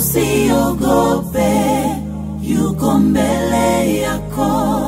usiogope, yuko mbele yako.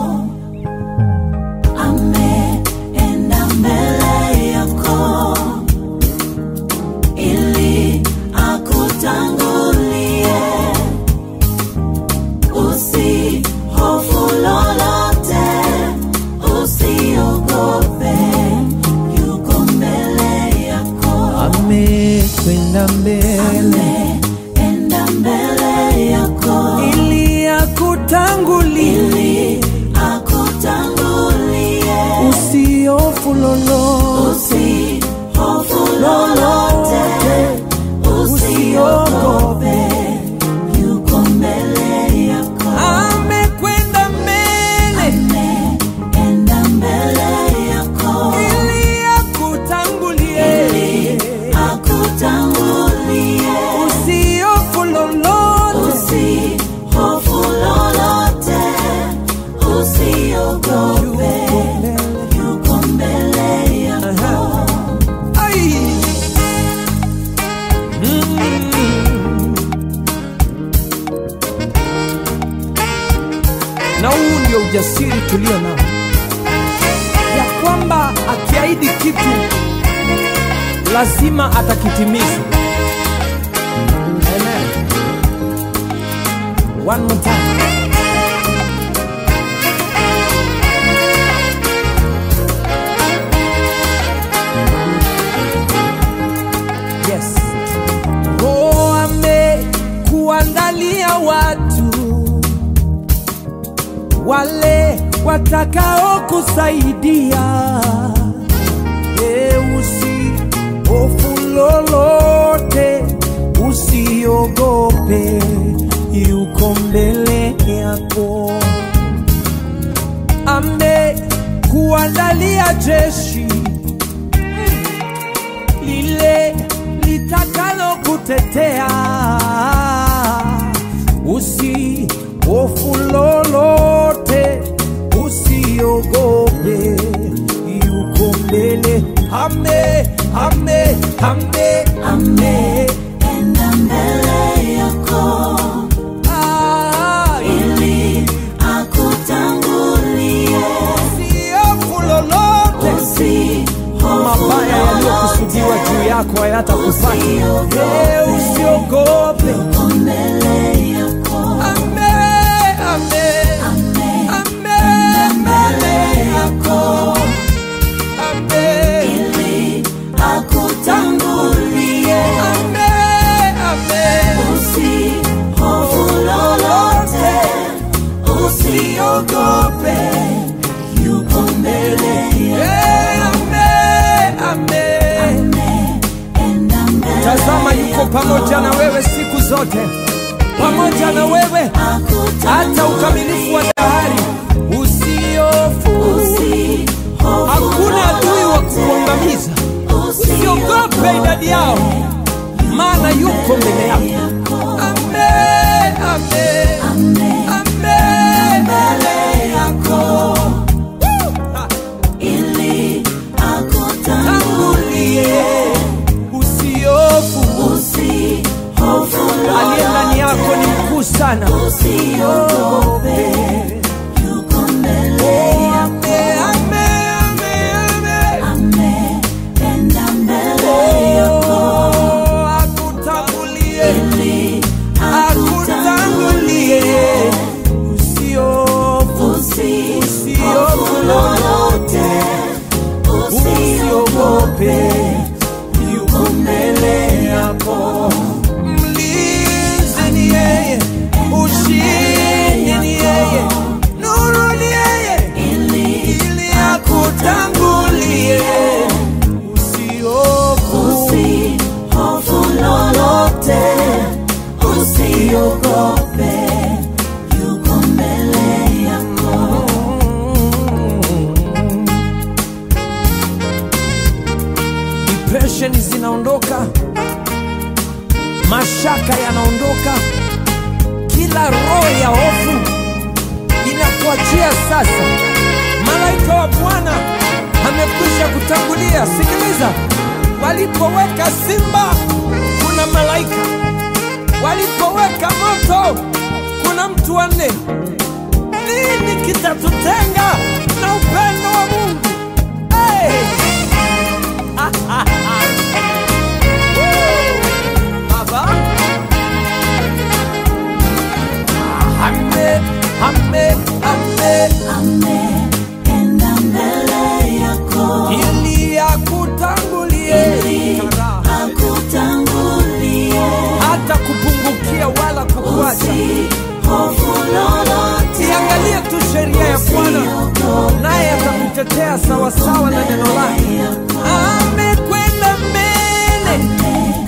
Na huu ndio ujasiri tulio nao ya kwamba akiahidi kitu lazima atakitimiza Amen. One more time. Wale watakao kusaidia. E, usi hofu lolote, usiogope, yuko mbele yako. Amekuandalia jeshi lile litakalo kutetea. Usi ame, ambe enda mbele yako Ah, ili akutangulie. lolote, mabaya yaliyokusudiwa juu yako. Usiogope. Usiogope, yuko mbele yako. Tazama yuko pamoja na wewe siku zote, pamoja na wewe hata ukamilifu wa dahari. Zinaondoka mashaka yanaondoka. Kila roho ya hofu inakuachia sasa. Malaika wa bwana amekwisha kutangulia. Sikiliza. Walipoweka simba kuna malaika, walipoweka moto kuna mtu wanne. Nini kitatutenga na upendo sawasawa na neno lake. Amekwenda mbele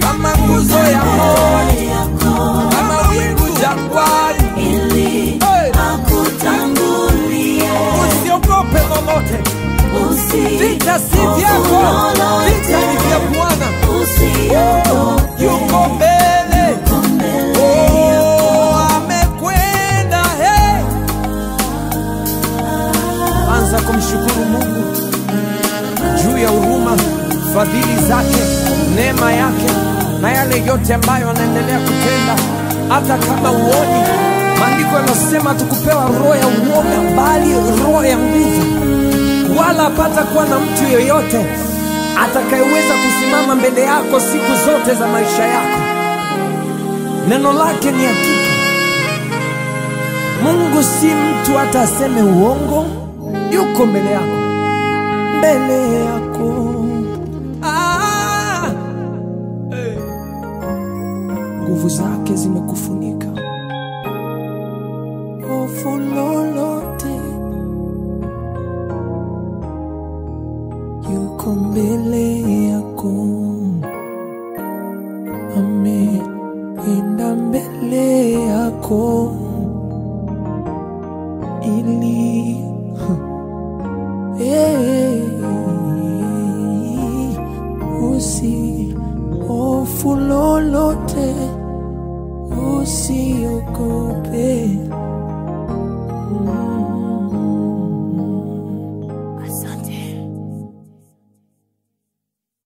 kama nguzo ya moyo kama wingu jangwani. Usiogope lolote, vita si vyako, vita ni vya Bwana. Oh. Anza kumshukuru Mungu fadhili zake, neema yake na yale yote ambayo anaendelea kutenda, hata kama uoni. Maandiko yanasema tukupewa roho ya uoga, bali roho ya nguvu, wala hapata kuwa na mtu yeyote atakayeweza kusimama mbele yako siku zote za maisha yako. Neno lake ni hakika. Mungu si mtu hata aseme uongo, yuko mbele yako, mbele yako. Mbele yako, ameenda mbele yako ili Eh, usi usiogope.